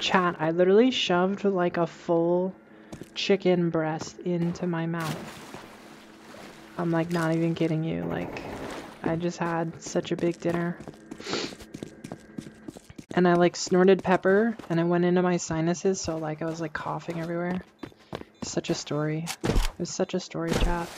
Chat, I literally shoved like a full chicken breast into my mouth. I'm like not even kidding you. Like, I just had such a big dinner. And I like snorted pepper and it went into my sinuses, so like I was like coughing everywhere. Such a story. It was such a story, chat.